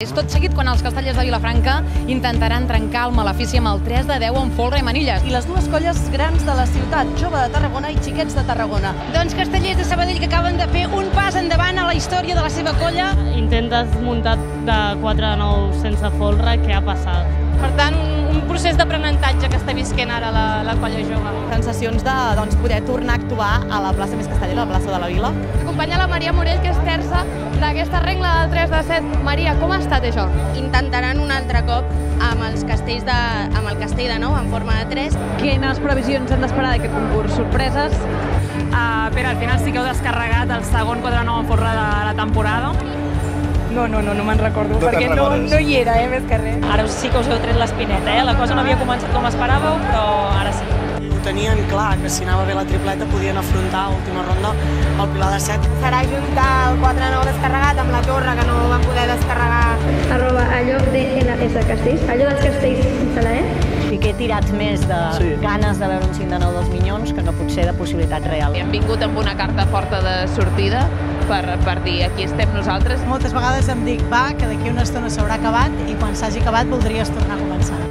És tot seguit quan els castellers de Vilafranca intentaran trencar el malefici amb el 3 de 10 en folre i manilles. I les dues colles grans de la ciutat, Jove de Tarragona i Xiquets de Tarragona. Doncs castellers de Sabadell que acaben de fer un pas endavant a la història de la seva colla. Intentes muntar de 4 a 9 sense folre, què ha passat? Per tant, un, un procés visquent ara la, la colla jove. Sensacions de doncs, poder tornar a actuar a la plaça més castellera, a la plaça de la Vila. Acompanyar la Maria Morell, que és terça d'aquesta regla del 3 de 7. Maria, com ha estat això? Intentaran un altre cop amb els castells de, amb el castell de nou en forma de 3. Quines previsions hem d'esperar d'aquest concurs? Sorpreses? Uh, Pere, al final sí que heu descarregat el segon 4-9 en folre de la temporada. No, no, no, no me'n recordo, No perquè no, no hi era, eh, més que res. Ara sí que us heu tret l'espineta, eh? La cosa no havia començat com esperàveu, però ara sí. Ho tenien clar, que si anava bé la tripleta podien afrontar a última ronda el Pilar de 7. Serà juntar el 4-9 descarregat amb la torre que no van poder descarregar. arroba allò de LS Castells, allò dels castells sense la I que he tirat més de Sí. ganes de veure un 5 de 9 dels Minyons que no potser de possibilitat real. Hem vingut amb una carta forta de sortida per, per dir aquí estem nosaltres. Moltes vegades em dic, va, que d'aquí una estona s'haurà acabat i quan s'hagi acabat voldries tornar a començar.